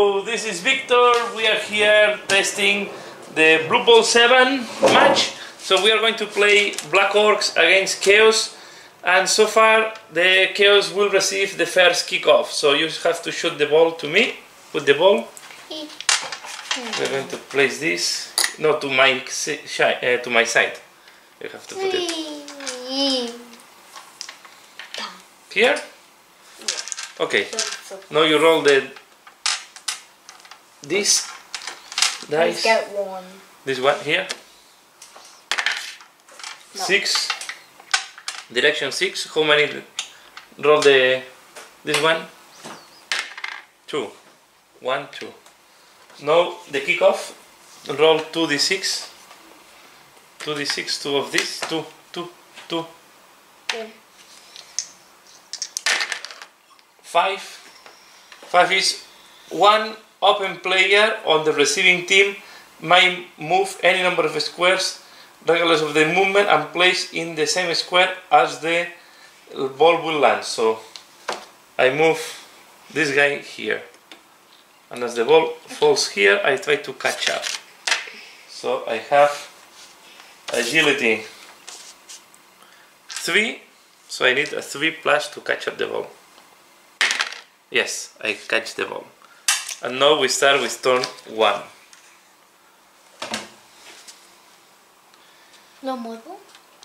Hello, this is Victor. We are here testing the Blood Bowl 7 match. So we are going to play Black Orcs against Chaos. And so far, the Chaos will receive the first kickoff. So you have to shoot the ball to me. Put the ball. We're going to place this, no, to my uh, to my side. You have to put it here. Okay. Now you roll the this Let's dice. get one. This one here. No. Six. Direction six. How many? Roll the this one. Two. One, two. Now the kickoff. Roll two d six. Two d six. Two of this. Two. Two. Two. Okay. Five. Five is one open player on the receiving team may move any number of squares regardless of the movement and place in the same square as the ball will land. So I move this guy here. And as the ball falls here, I try to catch up. So I have agility 3, so I need a 3 plus to catch up the ball. Yes, I catch the ball. And now we start with turn 1. No muevo.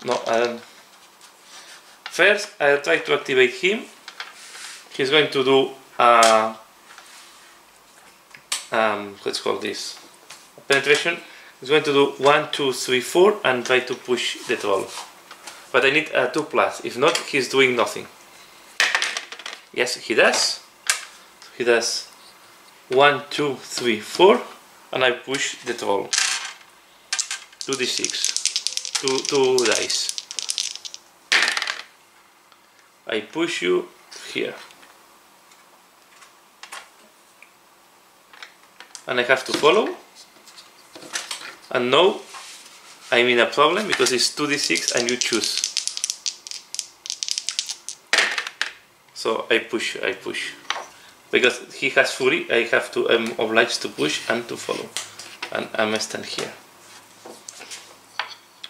No, I don't. First, I'll try to activate him. He's going to do uh, um, let's call this penetration. He's going to do one, two, three, four, and try to push the troll. But I need a two plus. If not, he's doing nothing. Yes, he does. He does one, two, three, four, and I push the troll. Two d6 two, two dice. I push you here. And I have to follow. And now I'm in a problem because it's 2d6 and you choose. So I push, I push. Because he has fury, I have to, I'm obliged to push and to follow. And I'm stand here.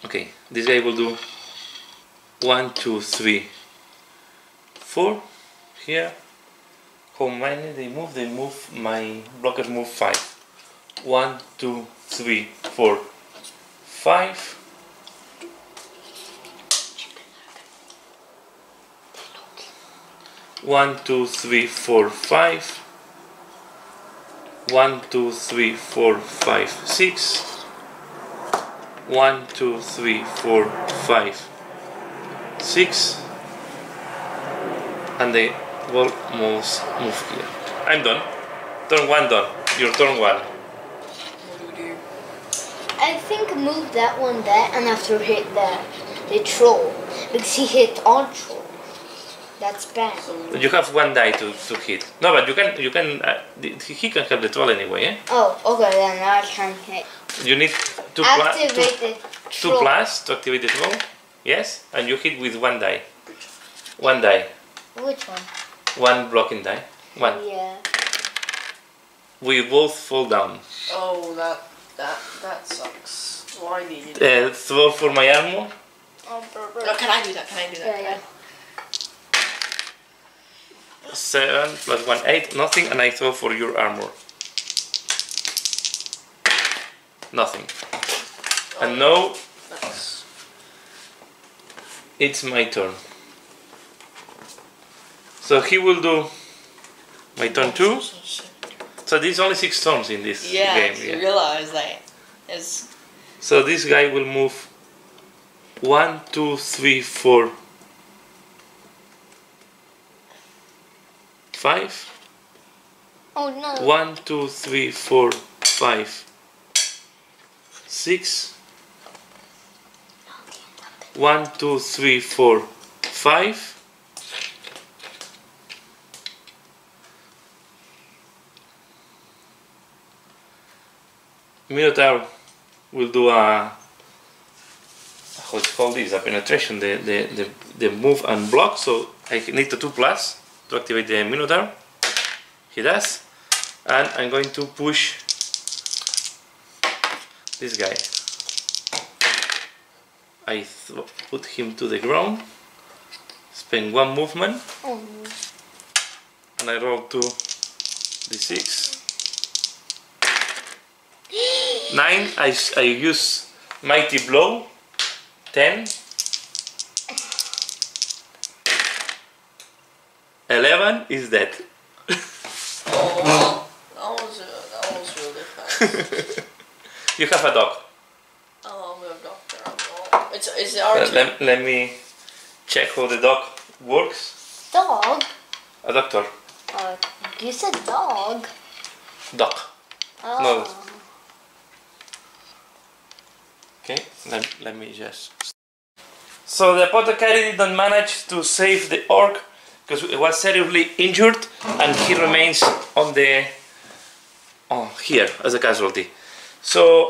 Okay, this guy will do one, two, three, four here. How many they move? They move, my blockers move five. One, two, three, four, five. One, two, three, four, five. One, two, three, four, five, six one, two, three, four, five, six, and the ball moves move here. I'm done. Turn one done. Your turn one. I think move that one there and after hit the the troll because he hit all troll. That's bad. You have one die to, to hit. No, but you can you can uh, he can have the troll anyway. Eh? Oh, okay then I can hit. You need two plus Activate two, the two plus to activate the troll. Yes, and you hit with one die. One die. Which one? One blocking die. One. Yeah. We both fall down. Oh, that that that sucks. Why do you? Uh, throw for my armor. Oh, No, can I do that? Can I do that? Yeah, yeah. Seven plus one, eight, nothing, and I throw for your armor. Nothing. And now Nice. it's my turn. So he will do my turn two. So there's only six turns in this Yeah, game. you Yeah. realize that. It's So this guy will move one, two, three, four, five. Oh no. One, two, three, four, five, six. One, two, three, four, five. Minotaur will do a how it's called this a penetration the, the, the, the move and block so I need the two plus to activate the Minotaur he does and I'm going to push this guy. I th- put him to the ground, spend one movement, Oh, and I roll two d6. Nine, I, I use Mighty Blow. Ten. Eleven is dead. Oh, that was, uh, that was really fast. You have a dog. Oh, I'm a doctor. It's, is it our Let, let, let me check how the dog works. dog. A doctor. Uh, you said dog. Dog. Oh. No. Okay, let, let me just. So the apothecary did not manage to save the orc because he was seriously injured and he remains on the. Oh, here as a casualty. So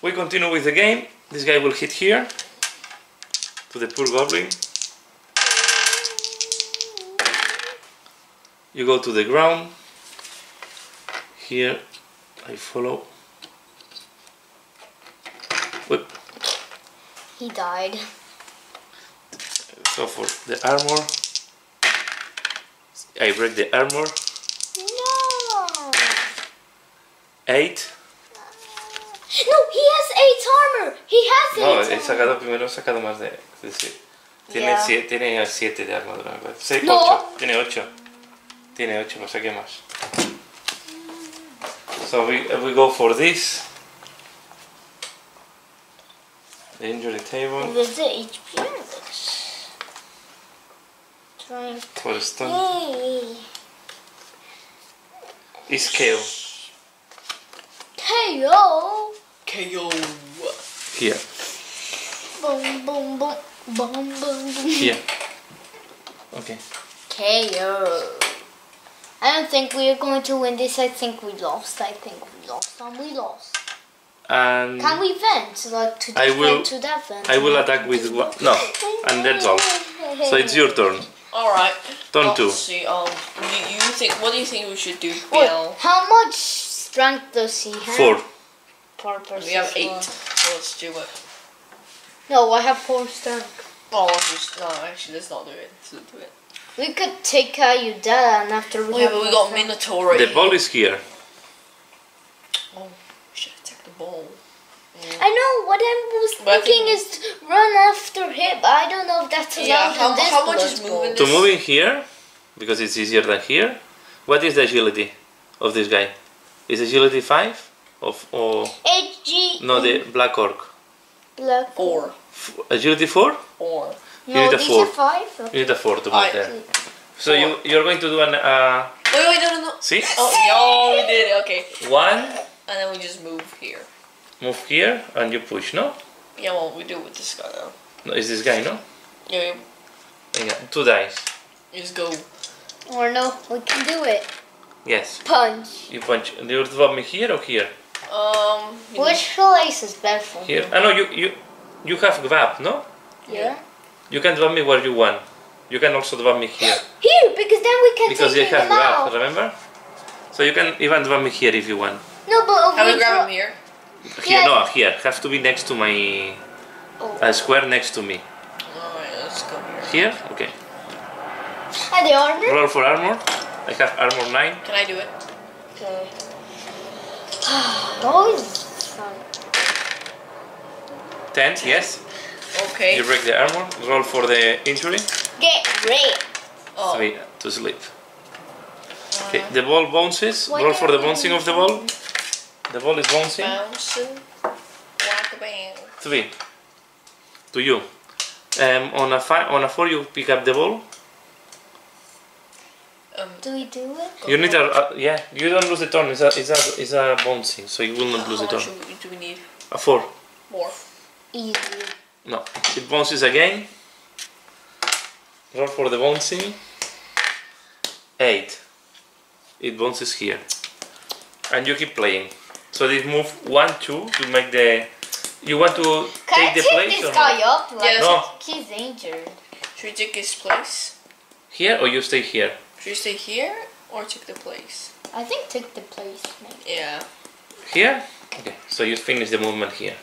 we continue with the game. This guy will hit here to the poor goblin. You go to the ground. Here I follow. Whip. He died. So for the armor, I break the armor. No. Eight. No, he has eight armor. He has No, eight. No, he sacado primero, he sacado más de. Sí, sí. Tiene, Yeah. siete, tiene siete de armadura. me parece. Seis, No. ocho. Tiene ocho. Tiene ocho, no sé qué más. So we, we go for this. The injury table There's the HP. Trying. for stun. Hey. Is KO. Hey yo. KO. Here. Boom boom boom. Boom boom boom. Here. Okay. KO. I don't think we are going to win this. I think we lost. I think we lost. And we lost. And Can we vent? Like to. I will- vent to that vent? I will attack with one. No. And that's all. So it's your turn. Alright. Turn Let's two. see, um, you, you think, what do you think we should do, Wait, how much strength does he have? Four. Four versus We have four. eight, so let's do it. No, I have four strength. Oh, let's just, no, actually, let's not do it. Let's not do it. We could take out your dad and after we Wait, have but we got strength- Minotaur The ball is here. Oh, we should attack the ball. I know what I was But thinking think- is to run after him, but I don't know if that's allowed Yeah, how- in this how much is Blood Bowl. movement? To This- moving here, because it's easier than here. What is the agility of this guy? Is agility five? Of or HG. no the black orc? Black. Four. F- agility four? Four. You No, need a these four. are five. You need a four to move I- there. So you you're going to do an uh, Wait, wait, no, no, no. see Oh, yeah, we did it, okay. one And then we just move here. Move here and you push. No, Yeah, well, we do with this guy now. no, is this guy no? Yeah, Yeah, two dice. you just go. Or no, we can do it. Yes, Punch. you punch. Do you drop me here or here? Um, you know, Which place is better for Here. I know you you you have grab. No, Yeah. you can drop me where you want. You can also drop me here. Here, because then we can because you take have him grab, remember? So you can even drop me here if you want. No, but if Can we we grab him here? Here, Yeah. no, here. Have to be next to my Oh. a square next to me. Oh, Alright, let's go here. Here, okay. Are they armor? Roll for armor. I have armor nine. Can I do it? Okay. Oh, Those. Ten, yes. Okay. You break the armor. Roll for the injury. Get red. Oh, Three to sleep. Okay, uh-huh. the ball bounces. Why Roll for the bouncing of the ball. The ball is bouncing. bouncing. Whack a bang. Three. To you. Um, on a five, on a four, you pick up the ball. Um, Do we do it? You need a, a yeah. You don't lose the turn. It's a it's a it's a bouncing, so you will not lose the much turn. do we- do we need? A four. More. Easy. No. It bounces again. Roll for the bouncing. Eight. It bounces here. And you keep playing. So this move one, two to make the. You want to Can I take the take place this or guy not? up? Like, Yeah, No. He's injured. Should we take his place? Here or you stay here? Should we stay here or take the place? I think take the place. Maybe. Yeah. Here? Okay, so you finish the movement here.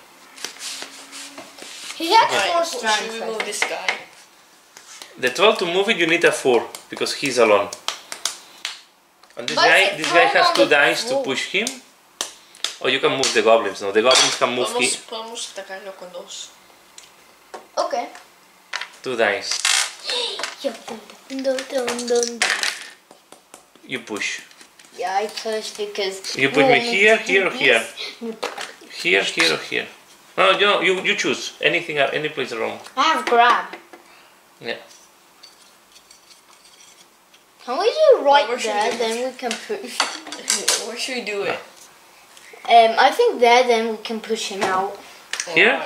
He has Right. more Should strength. we I move think. this guy? The 12 to move it, you need a 4 because he's alone. And this But guy, it's this guy thrown has on two the dice to floor. push him. Or you can move the goblins. No, the goblins can move Podemos, he, podemos atacarlo con dos. Okay. two dice. You push. Yeah, I push because. You put me here, here, or here? Here, here, or here. No, you, you, you choose anything, uh, any place around. I have grab. Yeah. Can we do right where should we there? Then we can push. Where should we do it? Um, I think there. Then we can push him out. Here?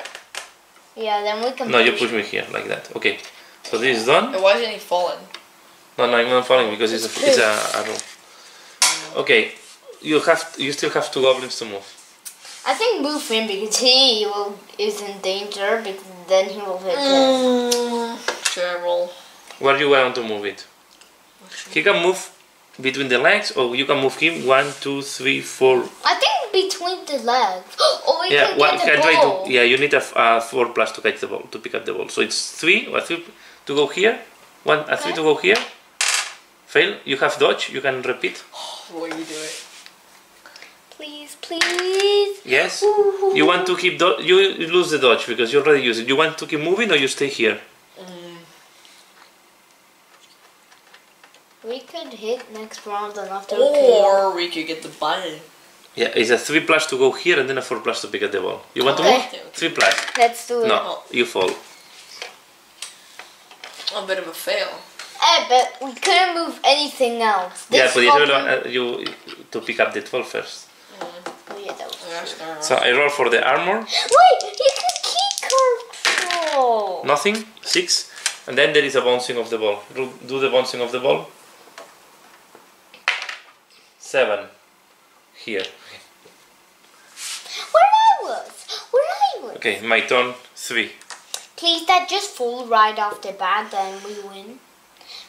Yeah, then we can. No, you push push me here, like that. Okay. So this is done. And Why isn't he falling? No, no, I'm not falling because it's a, it's a arrow. Okay. You have, you still have two goblins to move. I think move him because he will is in danger because then he will hit Mm. him. Terrible. Where do you want to move it? He can move between the legs, or you can move him one, two, three, four. I think between the legs. or we Yeah, can one get the ball. to. Yeah, you need a four plus to catch the ball to pick up the ball. So it's three or three to go here, one a three to go here. Fail. You have dodge. You can repeat. What you do it? Please, please. Yes. You want to keep do- you you lose the dodge because you already use it. You want to keep moving or you stay here. Mm. We could hit next round and after. Or we could get the button. Yeah, it's a three plus to go here and then a four plus to pick up the ball. You want to Okay. move? Three plus. Let's do it. No, you fall. A bit of a fail. Eh, but we couldn't move anything else. Yeah, This but you, goblin- uh, you to pick up the 12 first. Oh, yeah, that was- Yeah, that's gonna So I roll for the armor. Wait, he could key control. Nothing. Six. And then there is a bouncing of the ball. Do do the bouncing of the ball. Seven. Here. Where was, where I was. Okay, my turn. Three. Please, that just fall right off the bat, then we win.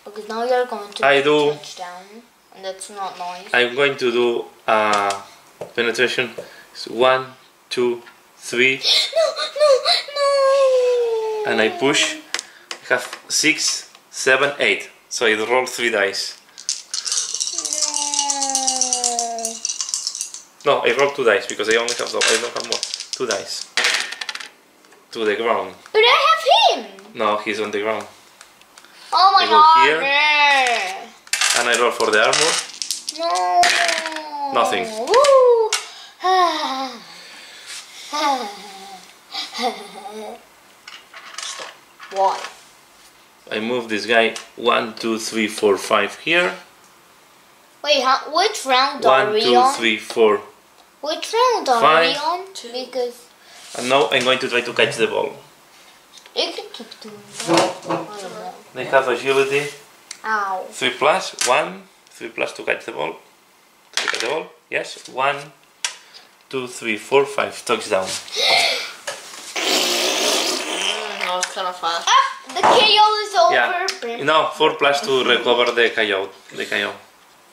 Because now you're going to I do. touchdown, and that's not nice. I'm going to do uh, penetration. So one, two, three, No, no, no. and I push. I have six, seven, eight. So I roll three dice. No. I roll two dice because I only have the, I don't have more. Two dice. To the ground. But I have him. No, he's on the ground. Oh my I go god. here. yeah. And I roll for the armor. No. Nothing. Woo. Why? I move this guy one, two, three, four, five here. Wait, how, which round are One, we two, on? three, four. Which round are we Five. on? Two. Because And now I'm going to try to catch the ball. you can keep doing that. I don't know. They have agility. Ow. Three plus, one, three plus to catch the ball. To pick up the ball. Yes. One, two, three, four, five. Touchdown. Mm, that was kind of fast. Ah, the KO is over. Yeah. No, four plus to recover the KO. The KO.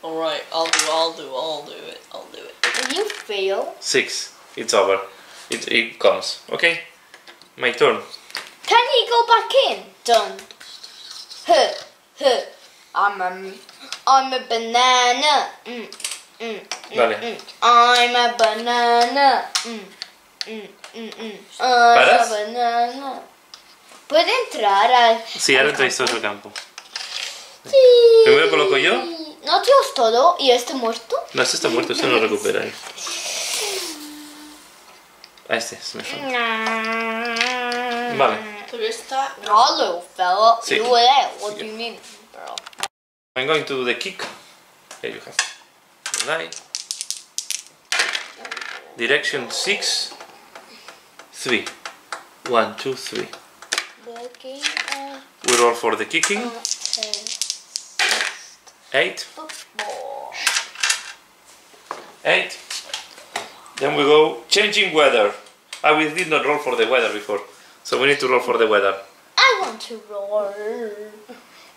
Alright, I'll do, I'll do, I'll do it, I'll do it. You fail. Six. It's over. It, it comes. Okay. My turn. Can he go back in? Done. Huh, huh. I'm a, I'm a banana. Mm, mm, mm, Dale. mm. I'm a banana. Mm, mm, mm, mm. I'm ¿Paras? a banana. Puede entrar al. Sí, ahora traes el campo. Sí. Primero coloco yo. ¿No tienes todo? ¿Y este muerto? No, este está muerto, este no lo recupera. A este es mejor. Vale. Pero está... Hello, fella. Sí. You there? What do you mean, bro? I'm going to do the kick. Here you have the die. Direction 6, 3. 1, 2, 3. Looking at We roll for the kicking. the 8, football. 8. Then we go changing weather. Ah, we did not roll for the weather before. So we need to roll for the weather. I want to roll.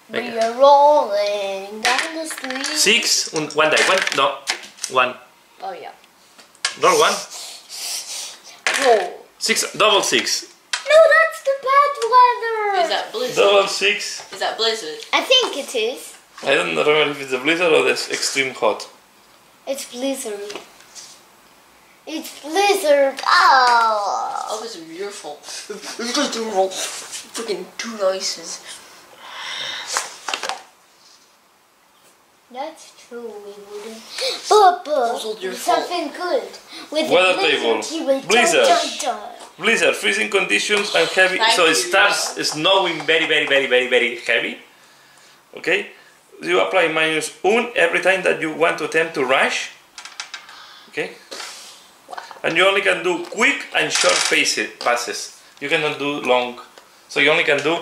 We Okay. are rolling down the street. 6, un, one die. One, no, One. Oh yeah. Roll one. Roll. Six. Double six. No, that's the bad weather. Is that blizzard? Double six. Is that blizzard? I think it is. I don't remember if it's a blizzard or this extreme hot. It's blizzard. It's blizzard. Oh. Oh, this is your fault. You guys do roll freaking two dices. That's true. We wouldn't. But but It's fault. something good with Weather the blizzard. table. He will Blizzard. dun, dun. Blizzard, freezing conditions and heavy. Thank so it you, starts snowing very, very, very, very, very heavy. Okay? You apply minus one every time that you want to attempt to rush. Okay? And you only can do quick and short passes. You cannot do long. So you only can do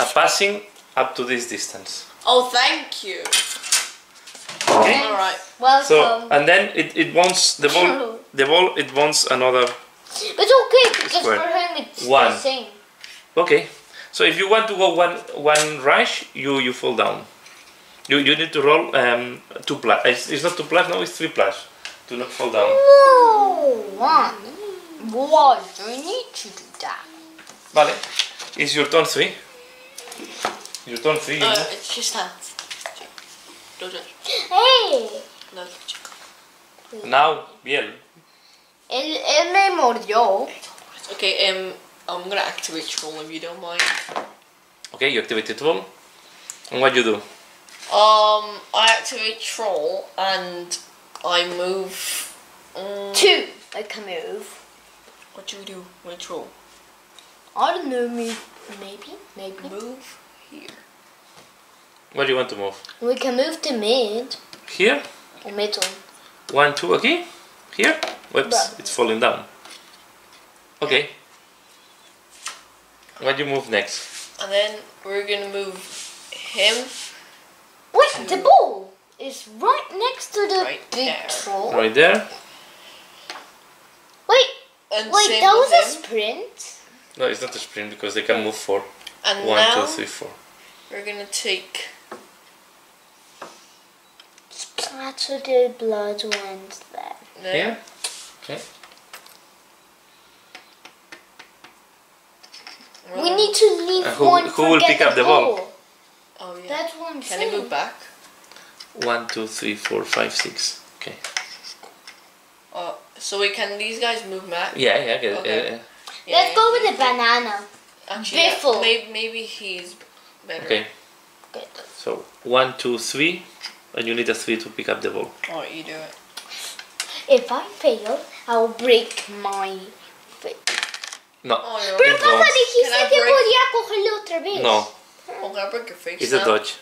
a passing up to this distance. Oh, thank you. Okay? Alright. Welcome. So and then it, it wants the ball the ball it wants another it's okay because Square. for him it's One. the same. Okay. So if you want to go one one rush, you you fall down. You you need to roll um two plus. It's, it's not two plus. No, it's three plus. Do not fall down. No, one. Why do you need to do that? Vale. It's your turn three. Your turn three. you Uh, move. it's just that. Don't touch. Hey, No touch. Now, bien. él, él me mordió. Okay, um, I'm gonna activate troll if you don't mind. Okay, you activate the ball. And what do you do? Um, I activate troll and I move. Um, Two. I can move. What do we do with troll? I don't know, me. Maybe, maybe. Move here. Where do you want to move? We can move to mid Here. or middle. One, two. Okay. Here. Whoops! Yeah. It's falling down. Okay. What do you move next? And then we're gonna move him. Wait, the ball is right next to the Right big there. troll. Right there. Wait, And wait, same that was with a sprint. No, it's not a sprint because they can move four. And One, now two, three, four. we're gonna take. Splatter the blood ones there. There. Yeah. Okay. We're We gonna- need to leave Uh, who- one who will pick up the ball? Oh yeah. That's what I'm Can saying. he move back? One, two, three, four, five, six. Okay. Uh, so wait, can these guys move back? Yeah, yeah, get. Okay. yeah, Yeah, Let's go with the banana. Actually, yeah, maybe, maybe he's better. Okay. Good. So one, two, three, and you need a three to pick up the ball. Alright, you do it. If I fail, I will break my foot. No. Oh, you're Pero It papá dijiste que podía cogerlo otra vez. No. Can I break your It's now? a dodge.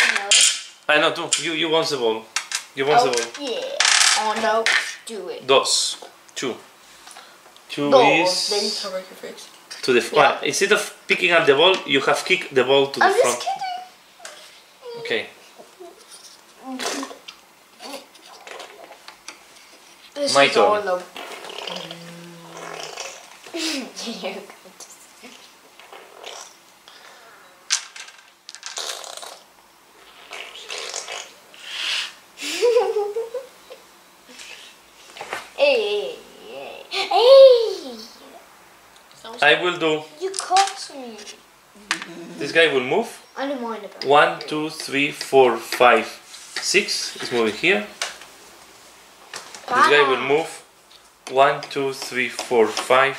No. I know too. You you want the ball. You want Oh, the ball. yeah. Oh no. Do it. Dos. Two. Two Dos, is then- Can I break your face? to the front. Instead of picking up the ball, you have kicked the ball to the I'm front. just kidding. Okay. This My is turn. all of- hey, hey, hey! Sounds I will do. You caught me. This guy will move. I don't mind about One, two, three, four, five, six. Is moving here. This guy will move. One, two, three, four, five,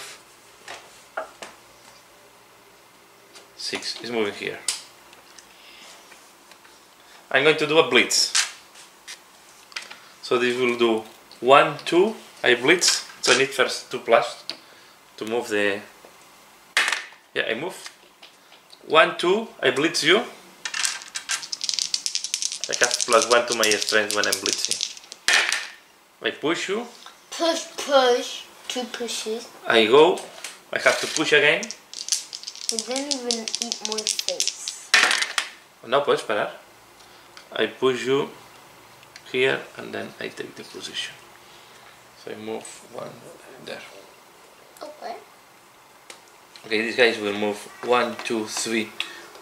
six. Is moving here. I'm going to do a blitz. So this will do one, two. I blitz. So I need first two plus to move the. Yeah, I move. One, two. I blitz you. I have plus one to my strength when I'm blitzing. I push you. Push, push. Two pushes. I go. I have to push again. Then we will eat more face. No puedes parar. I push you here and then I take the position. So I move one there. Oh, okay. Okay, these guys will move one, two, three,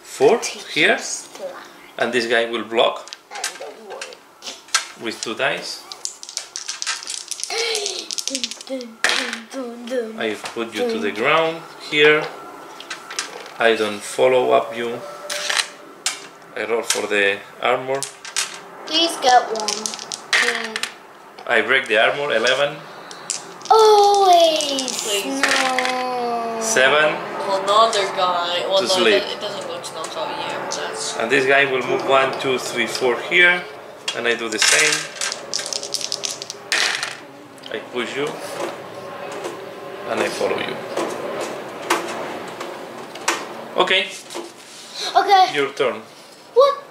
four here, and this guy will block And the word. with two dice. I put you to the ground here. I don't follow up you. I roll for the armor. Please get one. I break the armor. 11, Always. Please. No. 7, another guy. Well, To no, sleep. It, it doesn't go to knockout yet. That's and this guy will move 1, 2, 3, 4 here. And I do the same. I push you. And I follow you. Okay, Okay. your turn. What?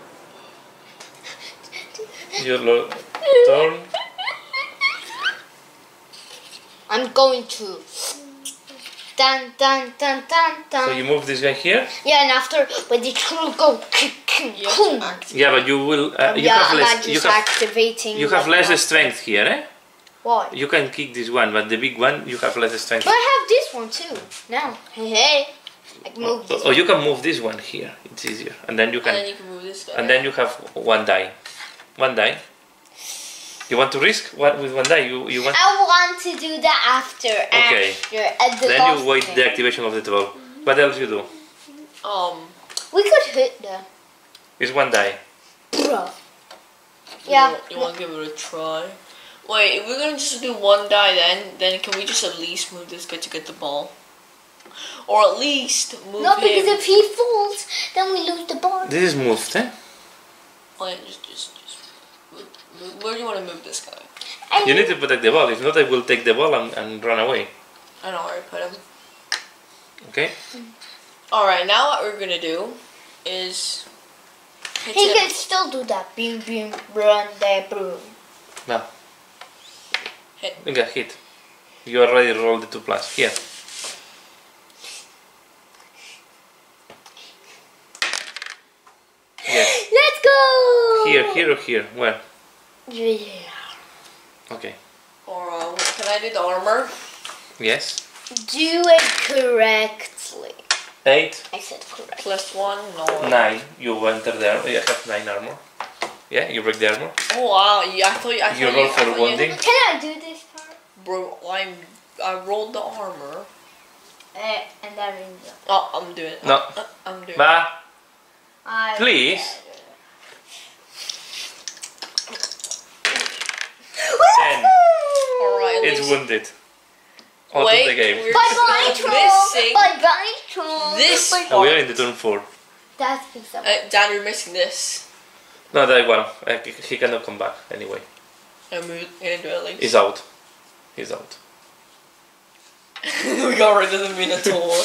Your turn. I'm going to. Dun dun dun dun dun. So you move this guy here. yeah, and after when the crew go, you have boom. to act. Yeah, but you will. Uh, you yeah, have less. You have, activating. you have like less that. strength here, eh? Why? You can kick this one, but the big one you have less strength. But I have this one too. Now, hey, hey. I can move this. Or you can move this one here. It's easier, and then you And then can. you can move this guy. And then you have one die. One die. You want to risk what with one die? You you want. I want to do that after. Okay. After the Then you wait thing. the activation of the ball. What else you do? Um. We could hit them. It's one die. Bro. You Yeah. want- You want to give it a try? Wait, if we're gonna just do one die, then then can we just at least move this guy to get the ball, or at least move No, him? because if he falls, then we lose the ball. This is moved, eh? Like, just, just, just. move- move- Where do you want to move this guy? And You need to protect the ball. If not, I will take the ball and, and run away. I don't know where I put him. Okay. All right, now what we're gonna do is. he him. can still do that. Boom, boom, run, there, boom. Now. Hit. got hit. You already rolled the two plus. Here. Yes. Let's go. Here, here or here? Where? Yeah. Okay. Or uh, can I do the armor? Yes. Do it correctly. Eight, I said correct. Plus one? No. nine. You enter there. You have nine armor. Yeah, you break the armor. Oh wow! Yeah, I thought you. I You thought roll you, for I thought wounding. Can I do this part? bro, I'm. I rolled the armor. Eh, and that rings up. Oh, I'm doing it. No. Uh, I'm doing it. Ba. I Please. Ten. Alright, It's wounded. Out Wait, of the game. we're Bye bye, troll. Bye bye, troll. This Bye- Oh, we are in the turn four. That's picks up. Uh, Dad, you're missing this. No, that one. Uh, he- he cannot come back anyway. I'm gonna do it. He's out. He's out. we got rid of the Minotaur.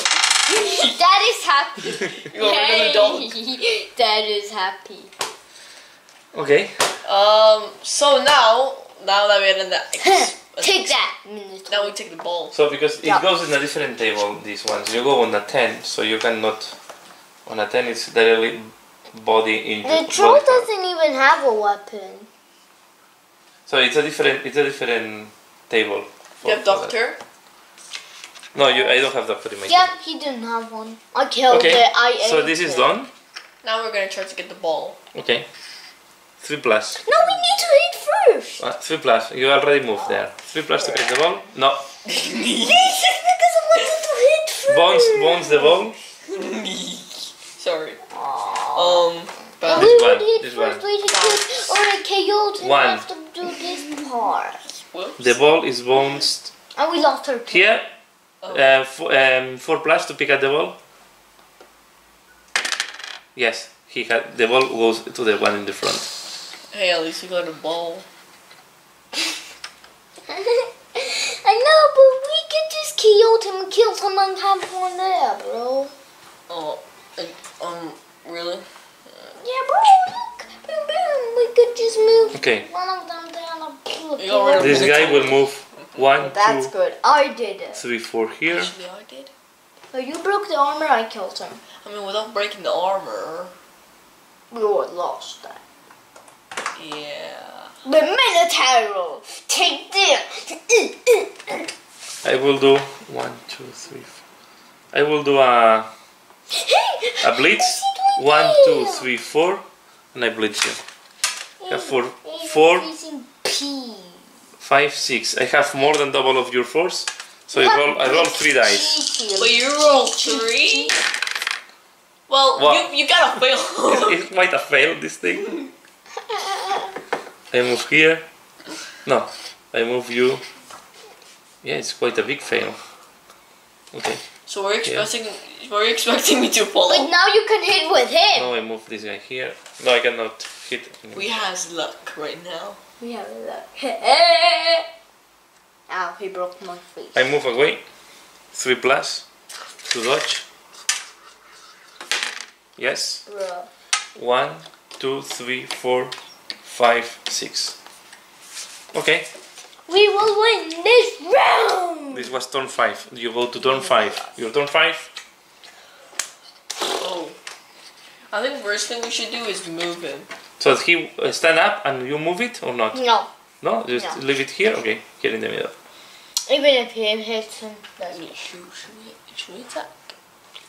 Dad is happy. We got rid of the dog. Dad is happy. Okay. Um. So now, now that we're in the ex- Take that, Minotaur. Now we take the ball. So because it Yeah. goes in a different table, these ones. You go on a 10, so you cannot... On a 10 it's directly body injury. The troll doesn't even have a weapon. So it's a different it's a different table. for- You have doctor. No, you, I don't have doctor in my Yeah, he didn't have one. I killed Okay, it. I so this is it. done. Now we're gonna try to get the ball. Okay. 3 plus. No, we need to hit first. Uh, 3 plus. You already moved there. 3 plus to get the ball. No. This is because I wanted to hit first. Bones, bones the ball. Sorry. Um. But This one, this one. we hit first, or a KO to One. have to do this part. whoops. The ball is bounced And we lost our turn. here. Oh. Uh, um, 4 plus to pick up the ball. Yes, he had the ball goes to the one in the front. Hey, at least we got a ball. I know, but we could just KO him and kill someone and have one there, bro. Oh. uh, Um. Really? Yeah, bro, look. Boom, boom. We could just move Okay. one of them down and pull You got rid of This guy will move one, That's two, good. I did it. three, four here. Actually, I did. So you broke the armor, I killed him. I mean, without breaking the armor. We would lost that. Yeah. The Minotaur! Take this! I will do one, two, three. Four. I will do a a blitz. What's he doing One, two, three, four, and I blitz you. Yeah, four, four. five, six. I have more than double of your force, so I roll. I roll three dice. But you roll three. Well, What? you you gotta fail. It might have failed This thing. I move here. No, I move you. Yeah, it's quite a big fail. Okay. so we're expecting we're expecting me to fall. But now you can hit with him. Now I move this guy here. No, I cannot hit. We has luck right now. We have luck. look. Ow, he broke my face. I move away. Three plus to dodge. Yes. Bruh. One, two, three, four, five, six. Okay. We will win this round! This was turn five. You go to turn five. Your turn five. Oh. I think first thing we should do is move him. So he uh, stand up and you move it or not? No. No, just No. leave it here. Okay, here in the middle. Even if he hits him. that's- Should, should, we, should we attack?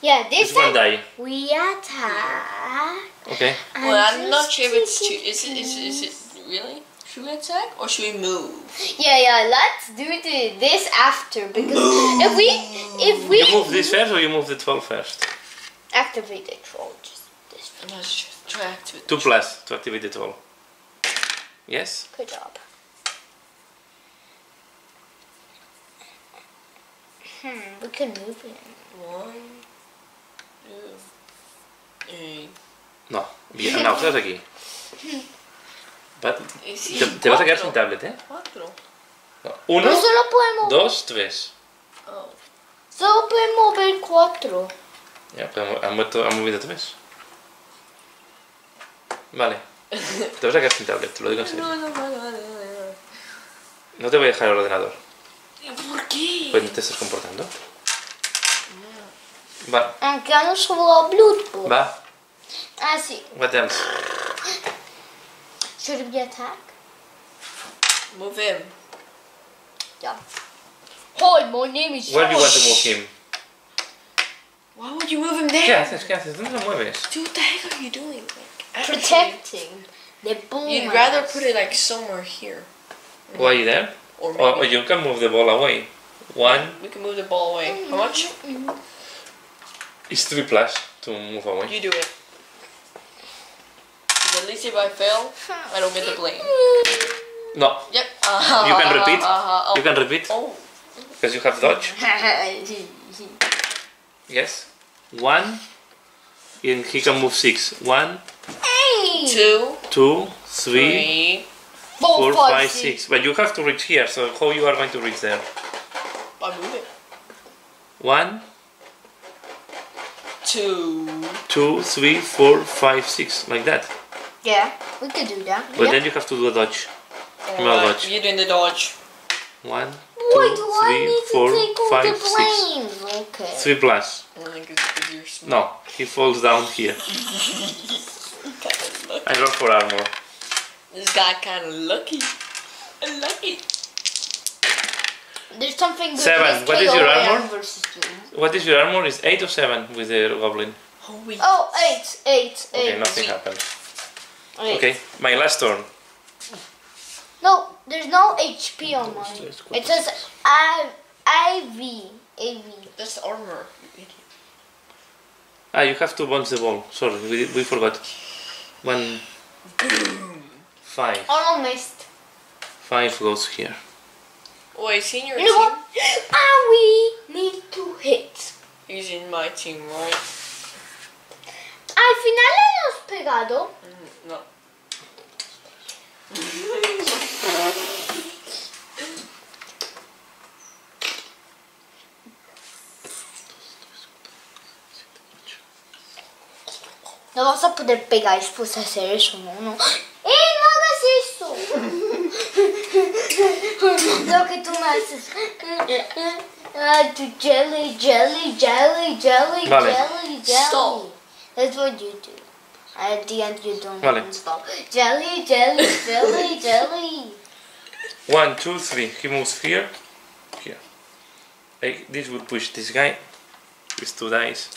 Yeah, this It's one time die. we attack. Okay. Well, I'm not sure if it's just too. Is it? Is it? Is it really? Should we attack or should we move? Yeah, yeah. Let's do the, this after because if we if we You move this first or you move the 12 first? activate the troll, just this. Let's just try activate. Two plus to activate the 12. Yes? Good job. Hmm, we can move him. One, three. No. Bien, no, estás aquí. Va- Y sí, Te, te vas a quedar sin cuatro. tablet, ¿eh? Cuatro. No. Uno, solo podemos dos, tres. Oh. solo podemos ver cuatro. Ya, pues han, han vuelto- han movido tres. Vale. Te vas a quedar sin tablet, te lo digo en serio. No, no, no, no, no, no. No te voy a dejar el ordenador. ¿Y ¿Por qué? Pues te estás comportando. Va, Aunque no subo Bluetooth. va. Ah, sí. What else? Should we attack? Move him. Yeah. Hi, my name is Where do you want to move him? Why would you move him there? ¿Qué haces? ¿Qué haces? ¿Dónde lo mueves? Dude, what the heck are you doing? Like, Protecting the boom. You'd rather put it like somewhere here, Why are you there? or Or, or you can move the ball away. One we can move the ball away. How much? Is three plus to move away. You do it. 'Cause at least if I fail, I don't get the blame. No, Yep. Uh-huh, You can repeat. Uh-huh. you can repeat Oh. because you have dodge. Yes. One. And he can move six. One, Hey! Two, two, three, three. four, five, six. But you have to reach here. So how you are going to reach there? I move it. One, Two. two, three, four, five, six, like that. Yeah, we could do that. But yeah. then you have to do a dodge. No dodge. You're doing the dodge. One, Why two, do I three, need four, to take all five, the six. blames? Okay. Three plus. I think it's because you're smart. No, he falls down here. Kinda. I roll for armor. This guy kind of lucky. Lucky. There's something good Seven. with What is your armor? versus you. What is your armor? Is eight or seven with the goblin? Holy. Oh, eight, eight, eight. Okay, nothing happened. Eight. Okay, my last turn. No, there's no HP on mine. It says I, IV, AV. That's armor, you idiot. Ah, you have to bounce the ball. Sorry, we, we forgot. One. Five. Oh, no, missed. Five goes here. Wait, senior know team? Ah, we need to hit. He's in my team, right? Al final hemos pegado. Mm, No. No vas a poder pegar después de hacer eso, Lo que tú me haces. Ah, tu jelly, jelly, jelly, jelly, Vale. jelly, jelly. Stop. That's what you do. At the end you don't Vale. stop. Jelly, jelly, jelly, jelly. One, two, three. He moves here. Here. Like, this would push this guy. These two dice.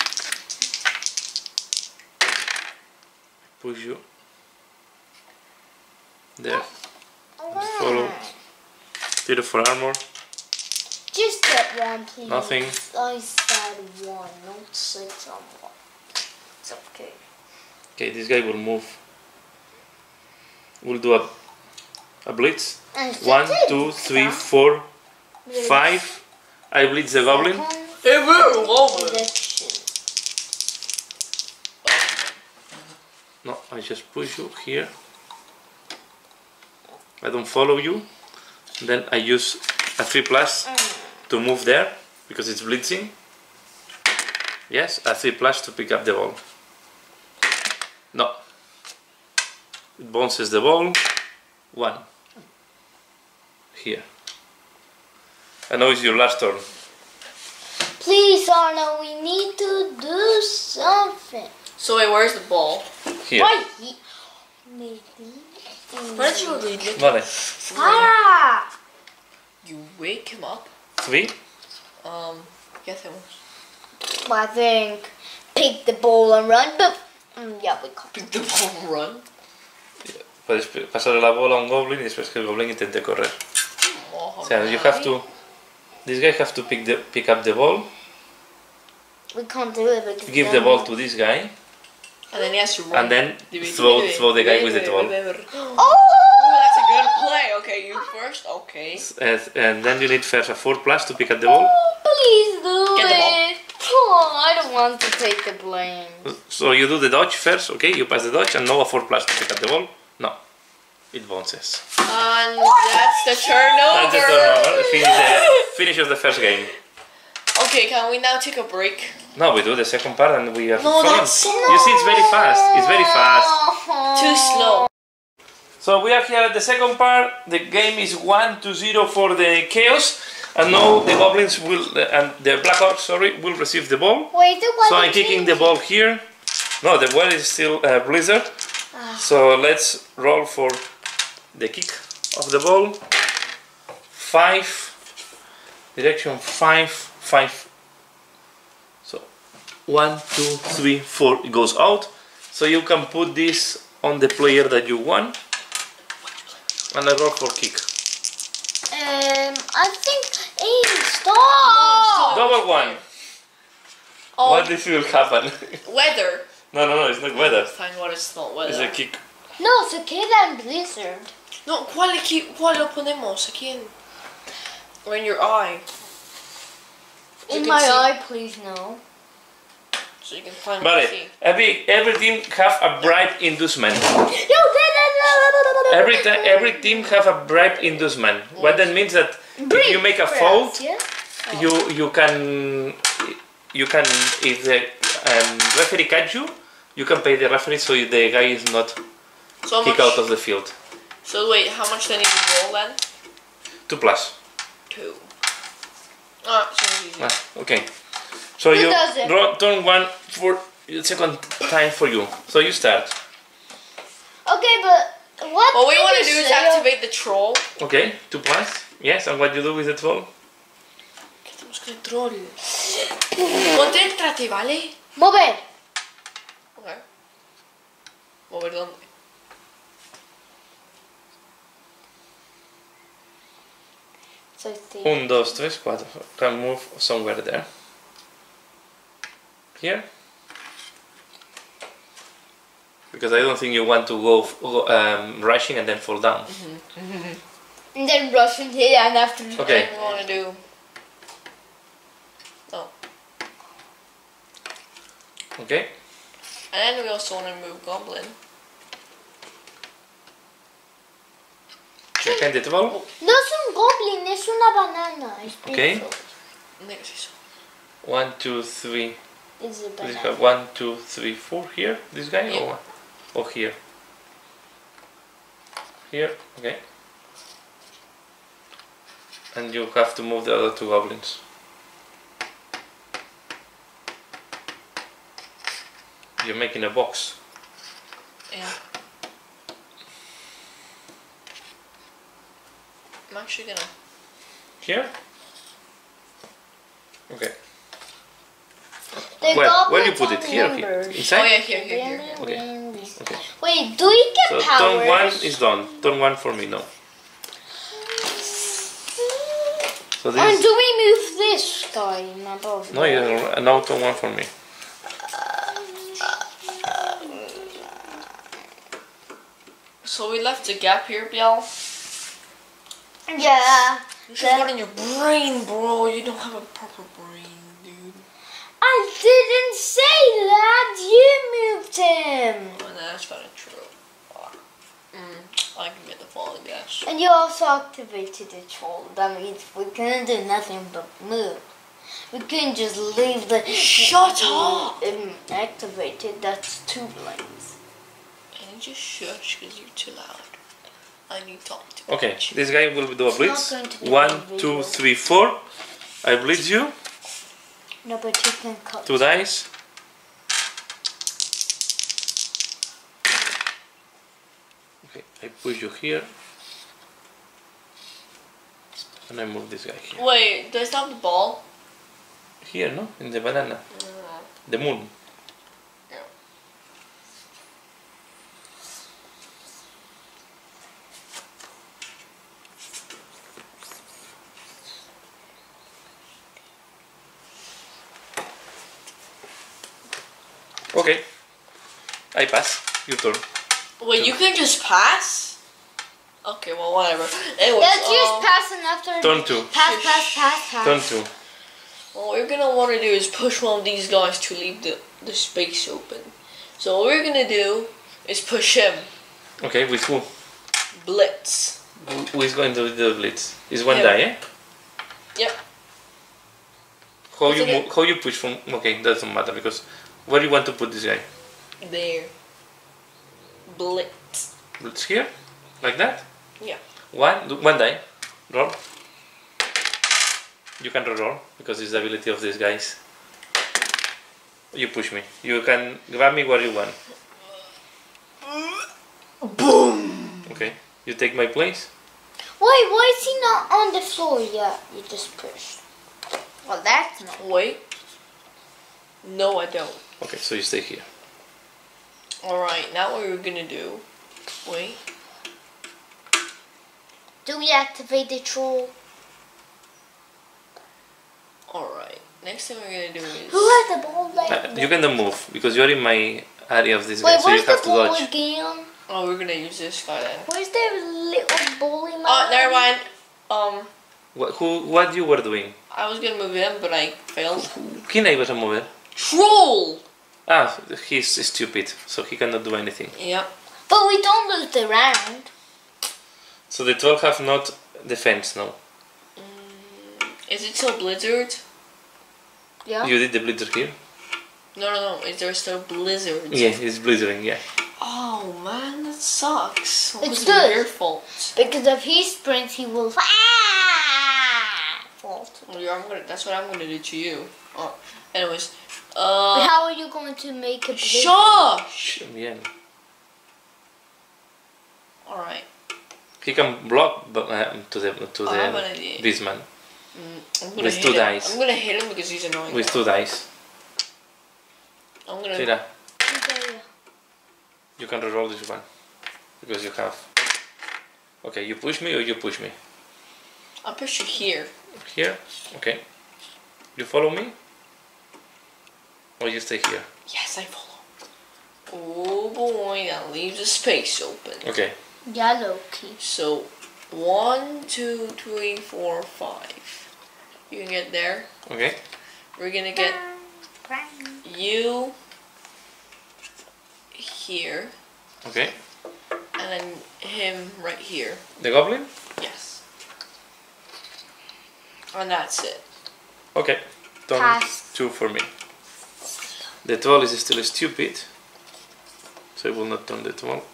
Push you. There. Follow. Zero for armor. Just get one, please. Nothing. I said one, not six on one. It's okay. Okay, this guy will move. We'll do a, a blitz. One, two, three, four, five. One, second, two, three, yeah. four, five. I blitz the goblin. Second, Hey, we're over. No, I just push you here. I don't follow you. Then I use a 3 plus to move there because it's blitzing. Yes, a 3 plus to pick up the ball. No. It bounces the ball. One. Here. And now it's your last turn. Please, Arno, we need to do something. So wait, where's the ball? Here. Why? Maybe. Where did you lead it? Vale. Ah! You wake him up. Three. Um, guess him. I think pick the ball and run, but mm, yeah, we can't. Pick the ball and run. Puedes pasarle la bola a un goblin y después que el goblin intente correr. Oh, So you have to. This guy have to pick the pick up the ball, We can't do it because give the ball to this guy, And then he has to run. and then Wait, wait, throw throw the guy with the wait, ball. Oh, that's a good play. Okay, you first. Okay. Uh, and then you need first a four plus to pick up the ball. Oh, please do Get the ball. it. Oh, I don't want to take the blame. So you do the dodge first, okay? You pass the dodge, and now a four plus to pick up the ball. No, it bounces. And that's the turnover. That's the turnover. Finish the finish of the first game. Okay, can we now take a break? No, we do the second part, and we have No, fun. that's so- You see, it's very fast. It's very fast. Too slow. So we are here at the second part. The game is one to zero for the chaos, and now the goblins will and the black orcs, sorry, will receive the ball. Wait, the So I'm kicking the ball here. No, the ball is still uh, blizzard. So let's roll for the kick of the ball. Five. Direction five, five. So one, two, three, four. It goes out. So you can put this on the player that you want. And I roll for kick. Um, I think. Hey, stop! Double one. Oh, What if it will happen? weather. no, no, no, it's not weather. Fine, what is not weather? It's a kick. No, se queda en Blizzard. No, ¿cuál, equi- ¿cuál lo ponemos? Aquí en... Or in your eye. So In my see. eye, please, no. So you can find what you Vale, see. every, every team have a bribe inducement. No, no, Every, ti- every team have a bribe inducement. What that means that if you make a fault, Yeah? you you can you can if the um, referee catch you, you can pay the referee so the guy is not So kicked much, out of the field. So wait, how much do I need to roll then? Two plus. Two. Ah, so. Ah, okay. So Who you does it? draw turn one for the second time for you. So you start. Okay, but what? What we want to do is say? activate the troll. Okay, two plus. Yes, and what you do with the troll? ¿Qué hacemos con el troll? Concéntrate, ¿vale? Mover. Ok. ¿Mover dónde? So sí. Un, dos, tres, cuatro. Can move somewhere there. Here. Because I don't think you want to go, um, rushing and then fall down. And then Russian here and after. Okay. What do we want to do? Oh. Okay. And then we also want to move Goblin. Check the troll. No es un goblin, es una banana. Es Okay. beautiful. Next is One, two, three. It's a This guy. banana. One, two, three, four. Here. This guy Yeah. or or oh, here. Here. Okay. And you have to move the other two goblins. You're making a box. Yeah. I'm actually gonna. Here? Okay. The Where- where you put it? Here, here. numbers. Inside? Oh yeah, here, here, here. here. Okay. Okay. Wait, do we get So powers? turn one is done. Turn one for me no. So this And do we move this guy above? no, you're an auto one for me. So we left a gap here, Biel. Yeah. You should put in your brain, bro. You don't have a proper brain, dude. I didn't say that. You moved him. Oh, that's kind of true. Mm, I can get the fall, I guess. And you also activated the troll. That means we couldn't do nothing but move. We couldn't just leave the Shut up! um, activated. That's two lanes. And you just shush because you're too loud? I need to to Okay, this guy will do a blitz. to One, on two, three, four. I blitz you. No, but you can cut. Two dice. Okay, I push you here. And I move this guy here. Wait, do I stop the ball? Here, no? In the banana. The moon. Yeah. Okay. I pass. Your turn. Wait, you can just pass? Okay, well, whatever. Anyways, Let's use um, pass and after. Turn two. Pass, pass, pass, pass. Turn two. what we're gonna want to do is push one of these guys to leave the, the space open. So what we're gonna do is push him. Okay, with who? Blitz. Who who is going to do the blitz? Is one Him. die, eh? Yep. How Is you it how you push from? Okay, doesn't matter because where you want to put this guy? There. Blitz. Blitz here, like that. Yeah. One, one die. Roll. You can roll because it's the ability of these guys. You push me. You can grab me where you want. Boom! Okay. You take my place. Wait, why is he not on the floor yet? You just pushed. Well, that's not. Wait. No, I don't. Okay, so you stay here. Alright, now what we're gonna do. Wait. Do we activate the troll? Alright. Next thing we're gonna do is. Who has the ball Uh, like you cannot move because you're in my area of this guy, Wait, so you have the to ball dodge. again? Oh, we're gonna use this guy then. Where's the little bully man? Oh, never mind. Um, What, who, what you were doing? I was gonna move him, but I failed. ¿Quién iba a mover? Troll! Ah, he's stupid, so he cannot do anything. Yeah. But we don't lose the round. So the 12 have not defense now. Is it still Blizzard? Yeah. You did the blizzard here? No, no, no. Is there still Blizzard? Yeah, it's blizzarding, yeah. Oh man, that sucks. It It's good. your fault. Because if he sprints, he will ah! fall. Well, yeah, I'm gonna. That's what I'm gonna do to you. Oh, anyways. But Uh. how are you going to make a blizzard? Shush. Bien. All right. He can block but, uh, to the to I have an the idea. this man I'm gonna With hit two him. dice. I'm gonna hit him because he's annoying. with two dice. I'm gonna. Tira, Okay. you can reroll this one because you have. Okay, you push me or you push me I'll push you here. here. Okay, you follow me or you stay here. Yes, I follow. Oh boy, that leaves a space open. Okay, Yellow key. So, one, two, three, four, five. You can get there. okay, We're gonna get you here, okay. and then him right here. The goblin. Yes. And that's it. Okay, turn Pass. two for me. The 12 is still stupid, so I will not turn the 12.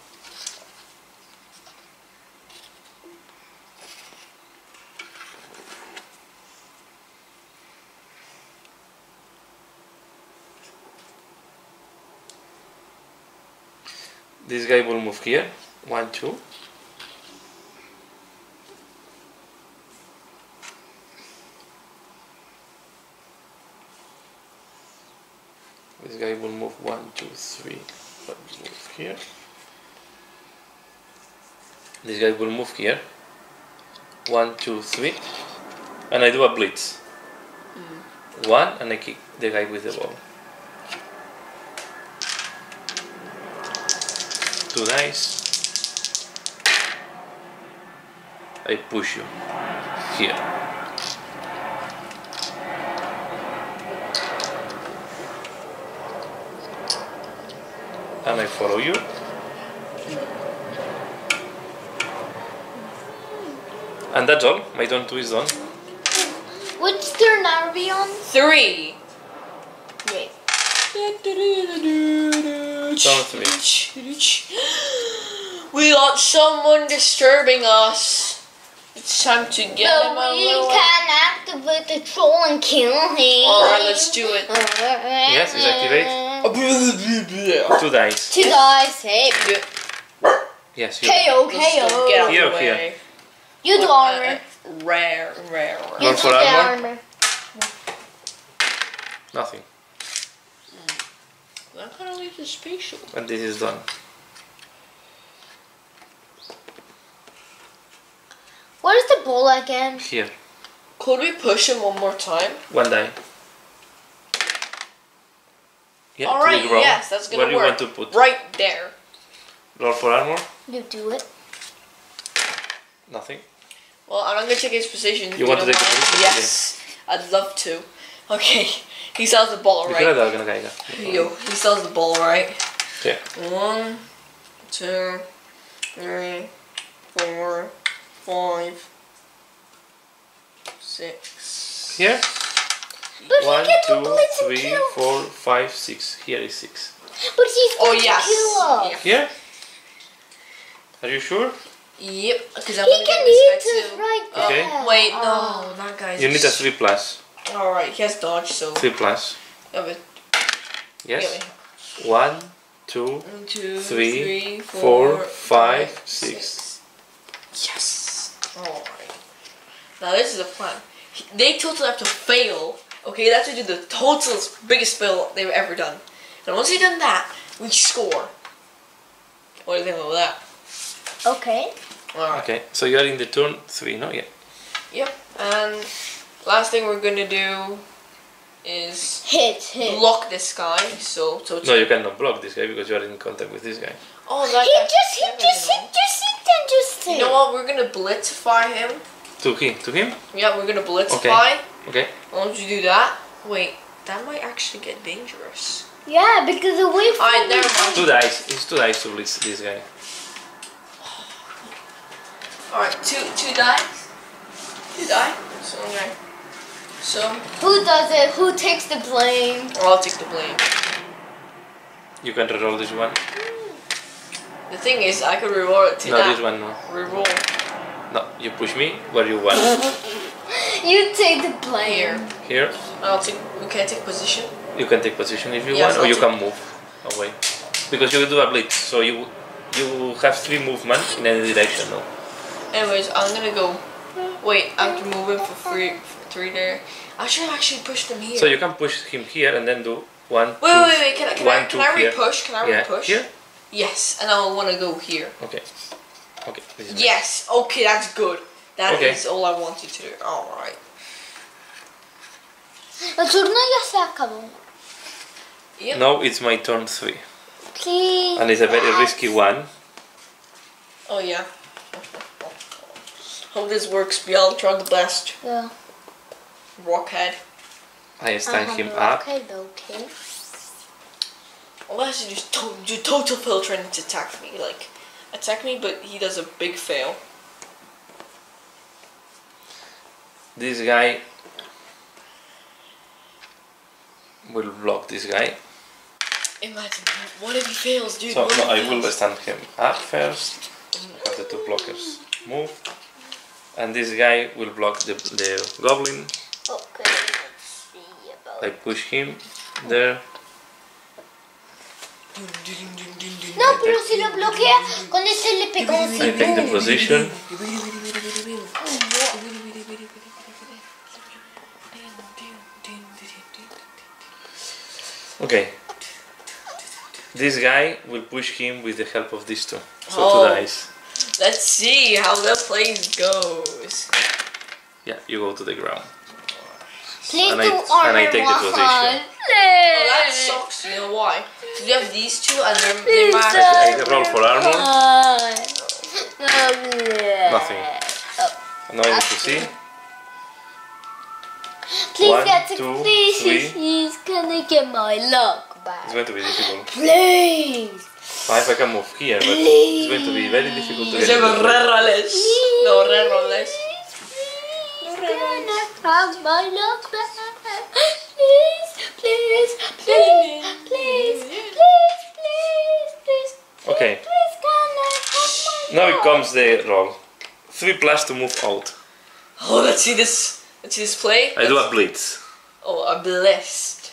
This guy will move here. One, two. Guy will move one, two, three, but move here. This guy will move here. One, two, three. and I do a blitz. Mm. One, and I kick the guy with the ball. Two dice. I push you here. And I follow you. And that's all. My turn two is done. Which turn are we on? Three. Wait. Turn three. We got someone disturbing us. It's time to get them So out we of the way. can activate the troll and kill him. Alright, let's do it. Yes, it's activate. Two dice. Two dice, hey. Yes, you. KO, Let's go get KO. out of Here, the here. way. You do armor. Rare, rare, rare. You Roll do for the armor. armor. Nothing. That kind of leaves a spatial. And this is done. Where's the ball again? Here. Could we push him one more time? One die. Yeah, All to right, the ground. yes, that's gonna Where do you want to put? Right there. Roll for armor. You do it. Nothing. Well, I'm not gonna take his position. You want to don't take the position? Yes, I'd love to. Okay, he sells the ball Di quella right. dalla caiga. Yo, he sells the ball right. Yeah. One, two, three, four, five, six. Here. But One, he gets to two, blitz and three, kill. four, five, six. Here is six. But he's Oh going to yes. kill us. Yeah. Here. Are you sure? Yep. Because I'm He gonna can get eat us too. right Oh, Okay. there. Oh, wait, no, Oh. that guy's. You need a three plus. All right, he has dodge, so. Three plus. Yeah, but Yes. One, two, One, two, Three, three, four, four, five, five, six. Yes. Alright. Now this is a plan. They totally have to fail. Okay, they have to do the total biggest fail they've ever done. And once they've done that, we score. What do you think about that? Okay. Alright. Okay. So you are in the turn three, no? Yeah. Yep. And last thing we're gonna do is Hit, hit. block this guy. So, so No, you cannot block this guy because you are in contact with this guy. Oh, that He guy- just, he just, guy's he just, he can just You know what? We're gonna blitzify him. To him. To him. Yeah, we're gonna blitzify. Okay. Once you do that, wait, that might actually get dangerous. Yeah, because the way from Alright, never mind. Two dice. It's two dice to blitz this guy. Alright, two two dice. Two die. So okay. So Who does it? Who takes the blame? I'll take the blame. You can reroll this one. The thing is, I could reward it to No, that. this one no. Reroll No, you push me where you want. You take the blame. here. Here, I'll take. Can I take position? you can take position if you Yes, want, or I'll you can move away. Because you do a blitz, so you you have three movement in any direction. No. Anyways, I'm gonna go. Wait, I have to for three, for three there. I should actually pushed him here. So you can push him here and then do one, wait, two, wait, wait, wait. Can I, can I, can I here. repush? Can I yeah, repush? here. Yes, and I want to go here. Okay. Okay. This is Yes. Okay, that's good. That is Okay. all I wanted to do. All right. El turno ya se acabó. Yep. Now it's my turn three, Please. and it's a very risky one. Oh yeah. Hope this works. We all try the best. Yeah. Rockhead. I stand him up. Okay, okay. Unless you just to- do total filter and attack me, like attack me, but he does a big fail. This guy will block this guy. Imagine what if he fails, dude? So no, I he will stand him up first. Have the two blockers move, and this guy will block the the goblin. Okay, let's see about I push him there. No, pero si lo bloquea, con ese le pegamos I take the position. Okay. This guy will push him with the help of these two. So Oh. two dice. Let's see how the plays goes. Yeah, you go to the ground. Please And do I- armor and I take the one. position. Oh, that sucks. You know why? 'Cause you have these two and they're, they Please match. don't. I can roll for armor. Nothing. Oh. And now I need to see. Please One, get to two, please, three. please, can I get my luck It's back? going to be difficult. Please. Five I can move here, but it's going to be very difficult to Se get llama into play. Rerrales. No, Rerrales. Please, can I have my luck back? Please, please, please, please, please, please, please. Okay, Please, can I have my now luck? it comes the roll. Three plus to move out. Oh, let's see this. Let's see this play. I do a blitz. Oh, a blessed.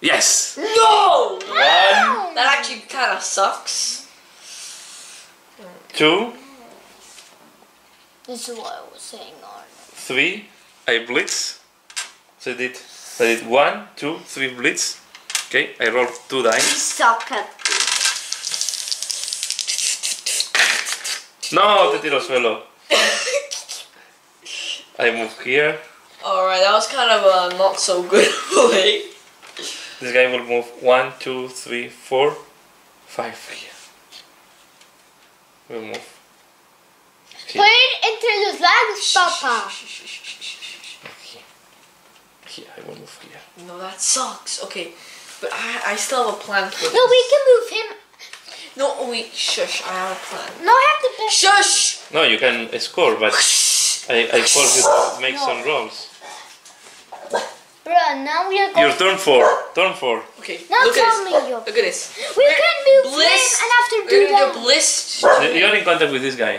Yes! No! One, That actually kind of sucks. two, This is what I was saying, Arnold. three. I blitz. So I did, I did one, two, three blitz. Okay, I roll two dice. Suck at No, te tiro al suelo. I move here. Alright, that was kind of a not so good play. This guy will move one, two, three, four, five here. We'll move. Put it into the legs, Papa. Here. Here, I will move here. No, that sucks. Okay, but I, I still have a plan for this. No, we can move him. No, wait, shush, I have a plan. No, I have to. Shush! No, you can score, but I, I force you to make some rolls. Bruh, now we are going. Your turn four. Turn four. Okay, Now look tell at me this. Look at this. We can move Blitz. him and after do We're gonna that. do blitz. You're in contact with this guy.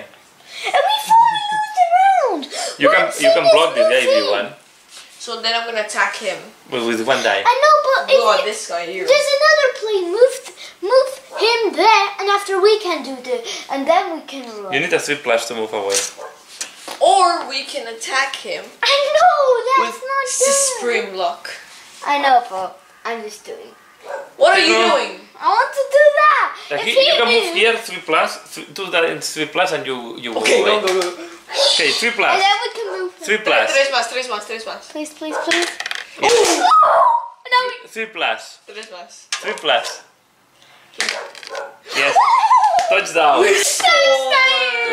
And we fully lose the round. You can you can block this guy if you want, So then I'm gonna attack him. but with one die. I know, but if Blow you- this guy here. there's another plane. Move, move him there, and after we can do the, and then we can run. You need a three plus to move away. Or we can attack him I know that's with not good. supreme luck. I know, but I'm just doing. What are you No. doing? I want to do that. Uh, If he- he you can move moves- here three plus, th- do that in three plus, and you you Okay, go go, away. go, go. Okay, three plus. And then we can move. three plus, Tres más, tres más, tres más. Please, please, please. Yes. And then we. three plus, Tres más. three plus. Yes, touchdown.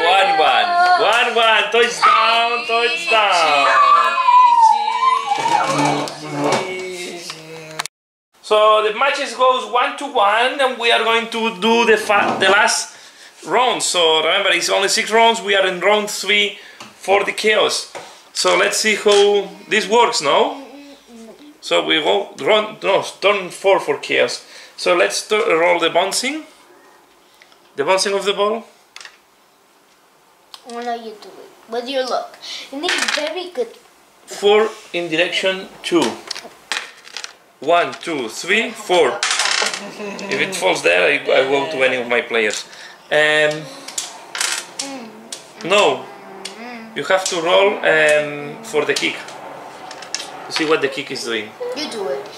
One one, one one, touchdown. So the matches goes one to one, and we are going to do the the last round. So remember, it's only six rounds. We are in round three for the chaos. So let's see how this works now. So we go round no turn four for chaos. So let's roll the bouncing, the bouncing of the ball. Oh no, you do it with your luck. You need very good. Four in direction two. One, two, three, four. If it falls there, I, I go to any of my players. Um, no, you have to roll um, for the kick to see what the kick is doing. You do it.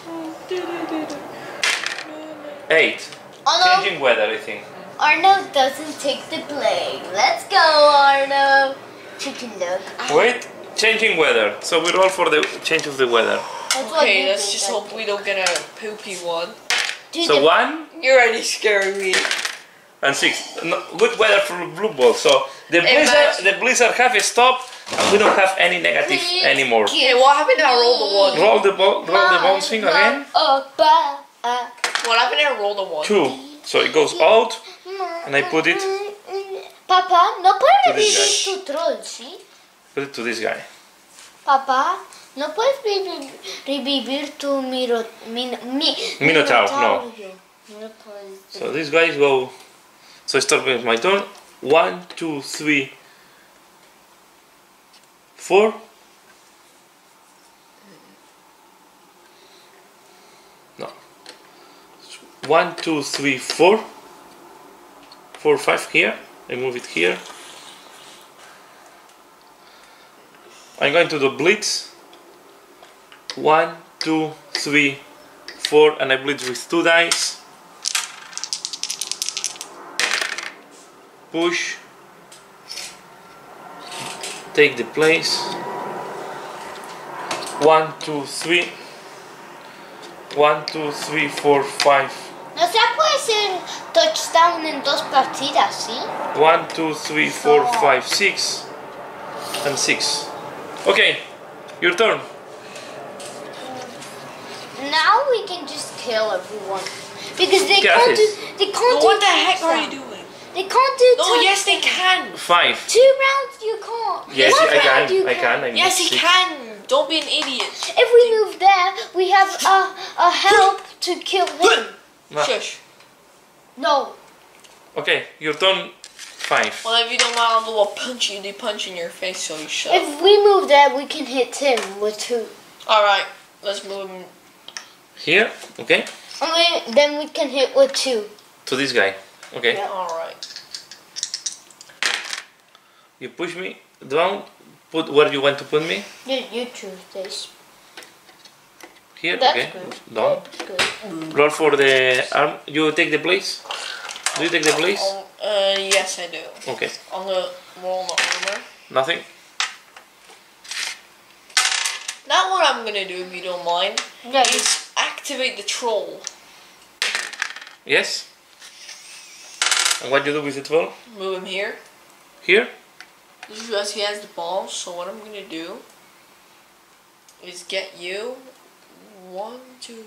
Eight. Oh no, Changing weather, I think. Arno doesn't take the play. Let's go, Arno. Chicken look. Wait, changing weather. So we're all for the change of the weather. Okay, let's just that's- hope we don't get a poopy one. Do So the- one You're already scaring me. and six. No, good weather for Blood Bowl. So the blizzard, the blizzard have stopped, and we don't have any negative Please anymore. Okay, what happened if I roll the one? Roll the ball, roll the bouncing again. Ba, What happened if I roll the one? Two. So it goes out, and I put it, Papá, no puedes To this vivir tu troll, ¿sí? put it to this guy. Papá, no puedes vivir, revivir tu miro, min, mi, Minotaur, no. No. So these guys go. So I start with my turn. One, two, three, four. No. One, two, three, four. Four, five here. I move it here. I'm going to do blitz. One, two, three, four, and I blitz with two dice. Push. Take the place. One, two, three. One, two, three, four, five. No se puede ser touchdown en dos partidas, ¿sí? One, two, three, four, five, six, and six. Okay, your turn. Now we can just kill everyone. Because they ¿Qué can't haces? do, they can't do What the heck are you doing? They can't do No, yes they can. Five. Two rounds you can't. Yes, One I round can. you I can. I Yes, he six. can. Don't be an idiot. If we move there, we have a, a help to kill him. No. Shush. No. Okay, your done Five. Well, if you don't mind, I'll do a punch you. They punch in your face, so you shut up. If we move that, we can hit him with two. All right, let's move him. Here. Okay. And we, then we can hit with two. To this guy. Okay. Yeah. All right. You push me down. Put where you want to put me. You, you choose this. Here. That's okay. good. Down. Good. Roll for the arm. You take the place. Do you take the place? Um, uh, yes, I do. Okay. On the roll on the armor. Nothing. Now what I'm gonna do, if you don't mind, Yeah, is activate the troll. Yes. And what do you do with the troll? Move him here. Here. This because he has the ball. So what I'm gonna do is get you one, two,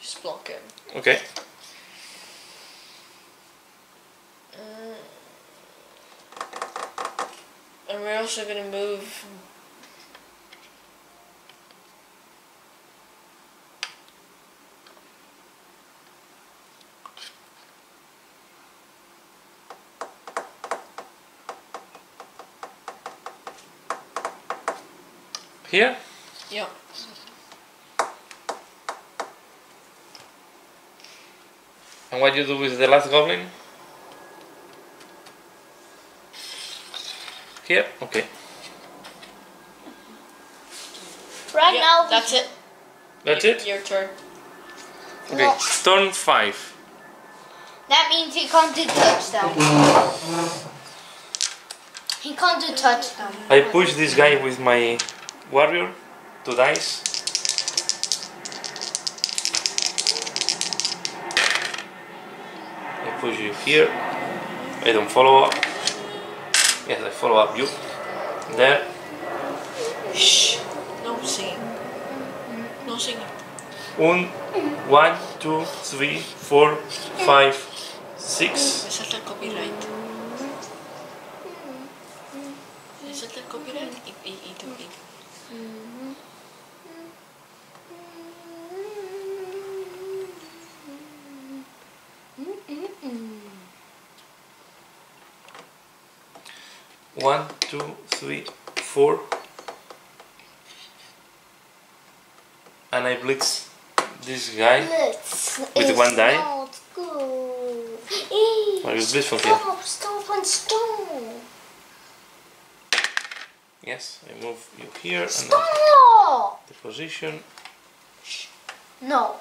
just block him. Okay. Uh, and we're also gonna move. Here. Yeah. And what you do with the last goblin? Here. Okay. right yeah, now, that's it. That's Y- it. Your turn. Okay. No. Turn five. that means he can't do touchdown. He can't do touchdown. I push this guy with my warrior. to dice. Push you here. I don't follow up. Yes, I follow up you. There. Shh. No singing. No singing. Un, one, two, three, four, five, six. Me salta el copyright. Me salta el copyright y, y, y tú. y- One, two, three, four. I this guy. Let's. With one die? Hey, this from here? stop, stop, and stop. Yes, I move you here and the position. No.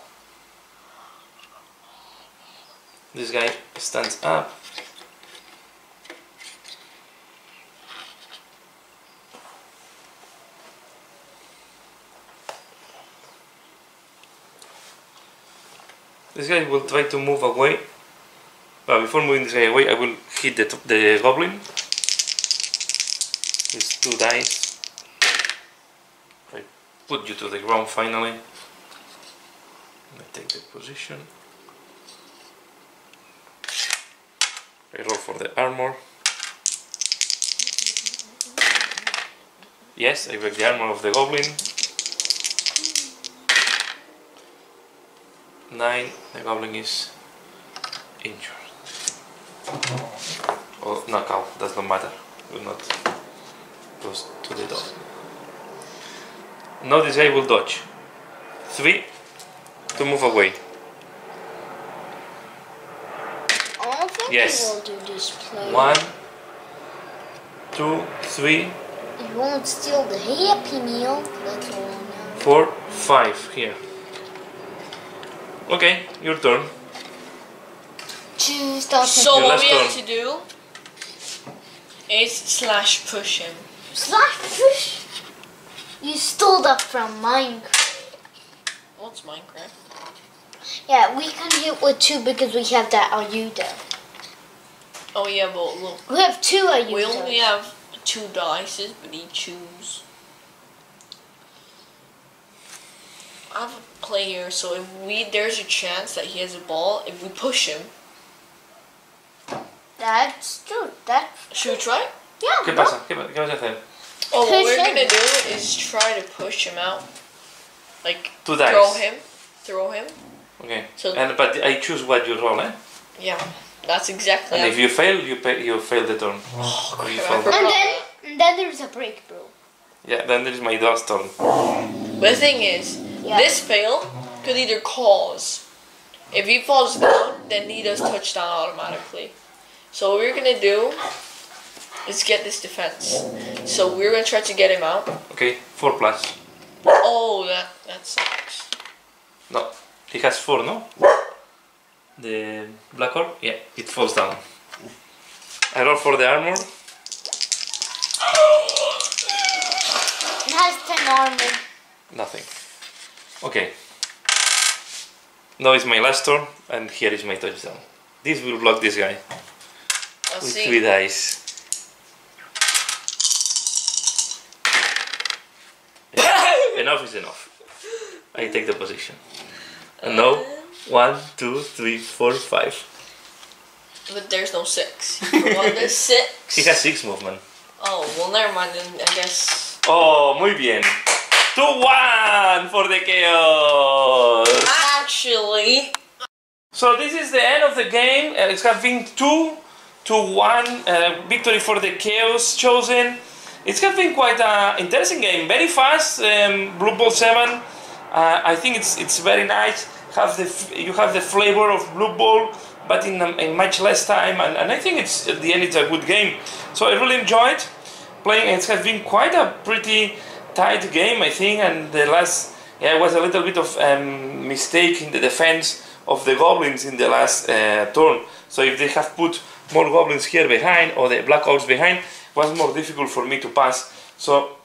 This guy stands up. This guy will try to move away. But before moving this guy away, I will hit the, the goblin. With two dice. I put you to the ground finally. I take the position. I roll for the armor. Yes, I break the armor of the goblin. Nine, the goblin is injured. Or knockout, does not matter. Will not goes to the door. No will dodge. Three to move away. Yes. he will do this play. One, two, three, He won't steal the Happy Meal. That's all I know. four, five here. Okay, your turn. Choose start So Your what last we have to do is slash push him. Slash push. You stole that from Minecraft. What's Minecraft? Yeah, we can hit with two because we have that Ayuda. Oh yeah, but look, We have two Ayudas. we only have two dices, but he choose. I have a player, so if we there's a chance that he has a ball. If we push him, That's true. That should we try? yeah. ¿Qué no. pasa? ¿Qué, qué vas a hacer? Oh, what we're gonna do is try to push him out, like Two dice. throw him, throw him. Okay. So- and but I choose what you roll, eh? Yeah, that's exactly. And how- if you fail, you pay, you fail the turn. Oh, you crap, I And then and then there's a break, bro. Yeah, then there is my dog's turn. But the thing is, Yeah. this fail could either cause. If he falls down, then he does touchdown automatically. So what we're gonna do is get this defense. So we're gonna try to get him out. Okay, four plus. Oh, that that sucks. No, he has four, no? The black orc? Yeah, it falls down. I roll for the armor. It has ten armor. Nothing. Okay. Now it's my last turn, and here is my touchdown. This will block this guy with see. three dice. enough is enough. I take the position. And now, uh-huh. one, two, three, four, five. But there's no six. To six. He has six movement. Oh well, never mind. Then I guess. Oh, muy bien. 2-1 for the chaos. Actually, So this is the end of the game. Uh, it's been two to one uh, victory for the Chaos chosen. It's been quite an interesting game. Very fast. Um, Blood Bowl Seven. Uh, I think it's it's very nice. Have the f- you have the flavor of Blood Bowl, but in, um, in much less time. And, and I think it's at the end it's a good game. So I really enjoyed playing. It has been quite a pretty tight game, I think. And the last yeah, it was a little bit of um, mistake in the defense of the goblins in the last uh, turn. So if they have put more goblins here behind or the black orcs behind, it was more difficult for me to pass. So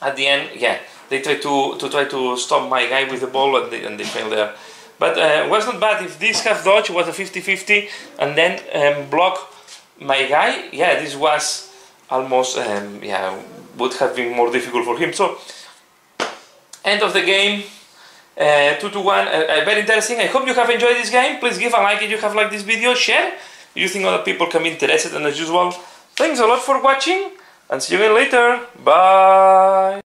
at the end, yeah, they tried to, to try to stop my guy with the ball and they, and they failed there. But uh, it was not bad. If this half dodge was a 50-50 and then um, block my guy, yeah, this was almost, um, yeah, would have been more difficult for him. So end of the game. Uh, 2 to 1, uh, uh, very interesting. I hope you have enjoyed this game. Please give a like if you have liked this video, share you think other people can be interested, and as usual, thanks a lot for watching, and see you again later. Bye.